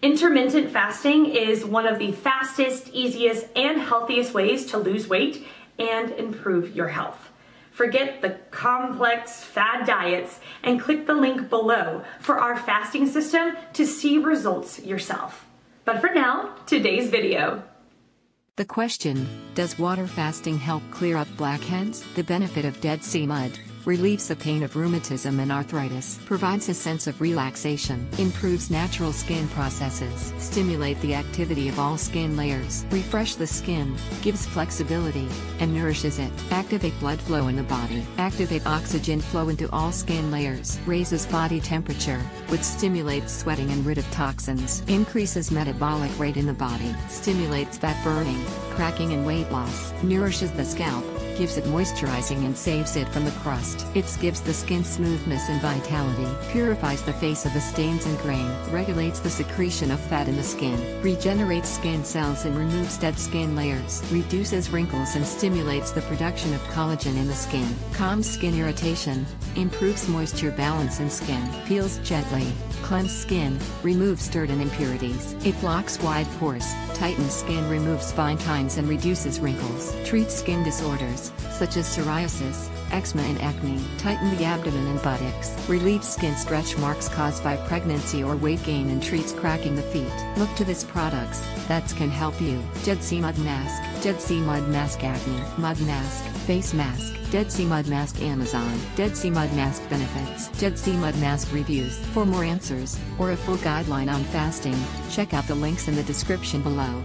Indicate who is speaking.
Speaker 1: Intermittent fasting is one of the fastest, easiest, and healthiest ways to lose weight and improve your health. Forget the complex fad diets and click the link below for our fasting system to see results yourself. But for now, today's video.
Speaker 2: The question Does water fasting help clear up blackheads? The benefit of Dead Sea Mud relieves the pain of rheumatism and arthritis, provides a sense of relaxation, improves natural skin processes, stimulate the activity of all skin layers, refresh the skin, gives flexibility, and nourishes it, activate blood flow in the body, activate oxygen flow into all skin layers, raises body temperature, which stimulates sweating and rid of toxins, increases metabolic rate in the body, stimulates fat burning, cracking and weight loss, nourishes the scalp, gives it moisturizing and saves it from the crust. It gives the skin smoothness and vitality, purifies the face of the stains and grain, regulates the secretion of fat in the skin, regenerates skin cells and removes dead skin layers, reduces wrinkles and stimulates the production of collagen in the skin, calms skin irritation, improves moisture balance in skin, peels gently, cleanse skin, removes dirt and impurities. It blocks wide pores, tightens skin removes fine tines and reduces wrinkles. Treats skin disorders, such as psoriasis, eczema and acne. Tighten the abdomen and buttocks. Relieves skin stretch marks caused by pregnancy or weight gain and treats cracking the feet. Look to this products that can help you. Dead Sea Mud Mask. Dead Sea Mud Mask Acne. Mud Mask. Face Mask. Dead Sea Mud Mask Amazon. Dead Sea Mud Mask Benefits. Dead Sea Mud Mask Reviews. For more answers, or a full guideline on fasting, check out the links in the description below.